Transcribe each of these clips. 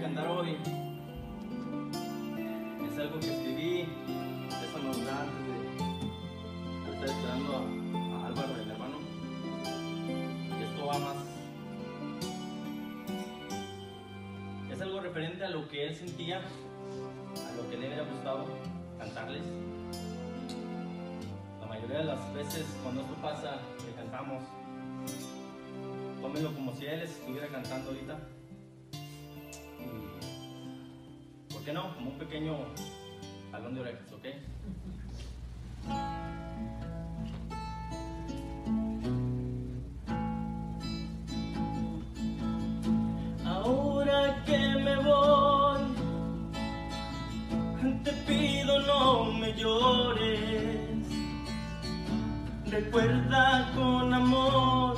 cantar hoy es algo que escribí esa madrugada antes de, estar esperando a, a Álvaro, el hermano. Y esto va más. Es algo referente a lo que él sentía, a lo que le hubiera gustado cantarles. La mayoría de las veces cuando esto pasa, le cantamos. Tómenlo como si él estuviera cantando ahorita. ¿Por qué no? Como un pequeño jalón de orejas, ¿ok? Ahora que me voy, te pido no me llores. Recuerda con amor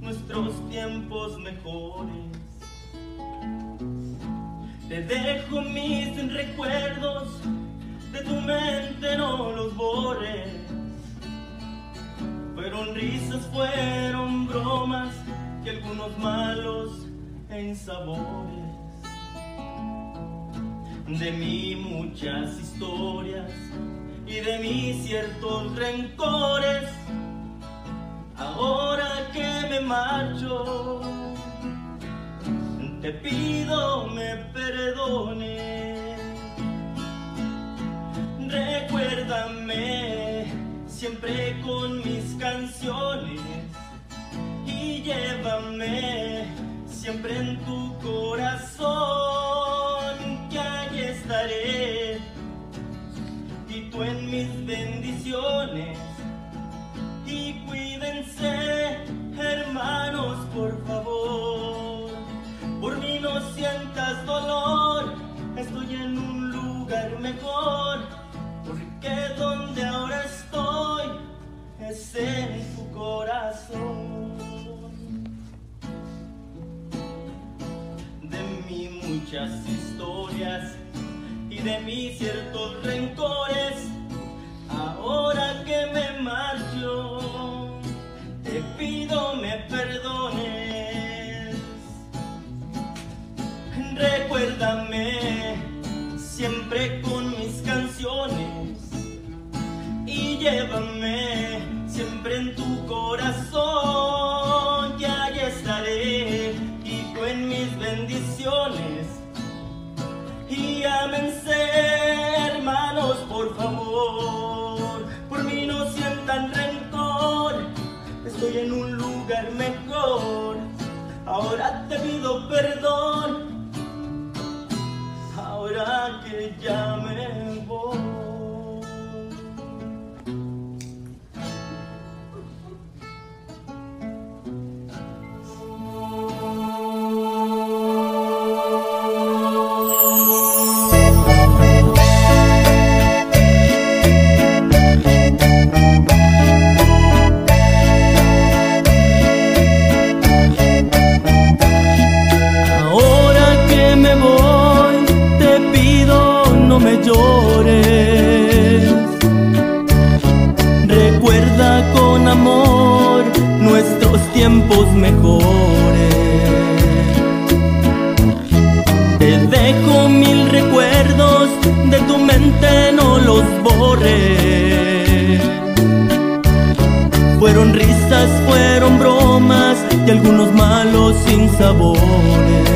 nuestros tiempos mejores. Te dejo mis recuerdos, de tu mente no los borres. Fueron risas, fueron bromas y algunos malos sabores. De mí muchas historias y de mí ciertos rencores. Ahora que me marcho, te pido me perdones. Recuérdame siempre con mis canciones y llévame estoy en un lugar mejor. Porque donde ahora estoy es en tu corazón. De mí muchas historias y de mí ciertos rencores. Siempre con mis canciones y llévame siempre en tu corazón. Ya estaré y tú en mis bendiciones. Y hermanos, por favor. Por mí no sientan rencor. Estoy en un lugar mejor. Ahora te pido tiempos mejores. Te dejo mil recuerdos, de tu mente no los borres. Fueron risas, fueron bromas y algunos malos sin sabores.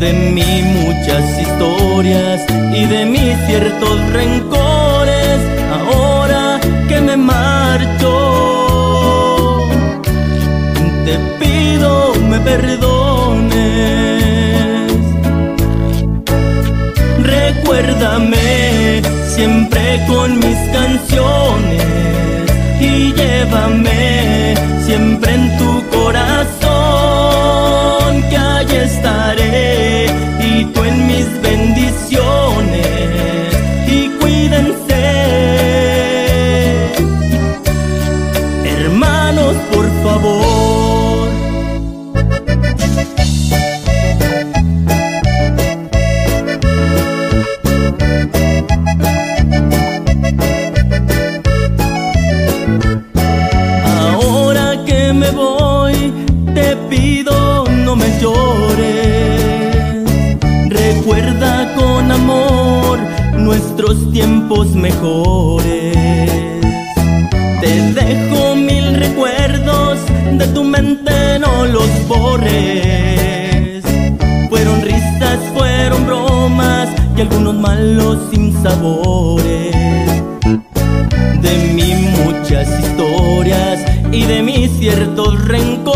De mí muchas historias y de mí ciertos rencores. Perdones. Recuérdame siempre con mis canciones malos sinsabores. De mis muchas historias y de mis ciertos rencores,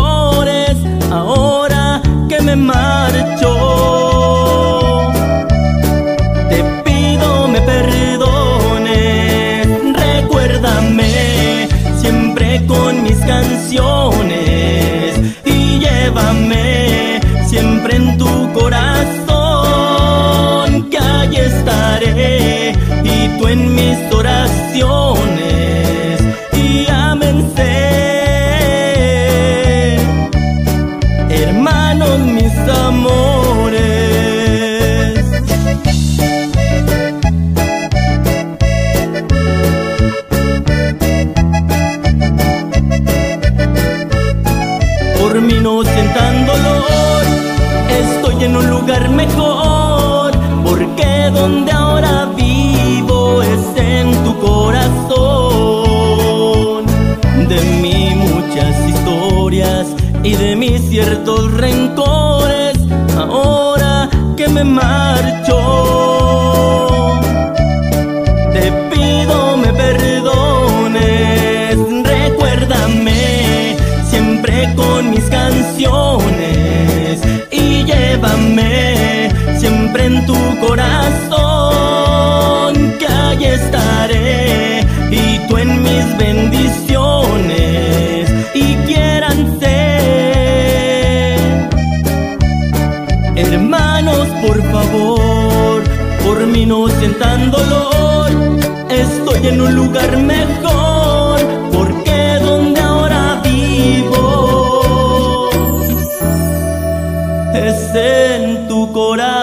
en mis oraciones tu corazón, que ahí estaré y tú en mis bendiciones y quieran ser hermanos, por favor, por mí no sientan dolor, estoy en un lugar mejor, porque donde ahora vivo es en tu corazón.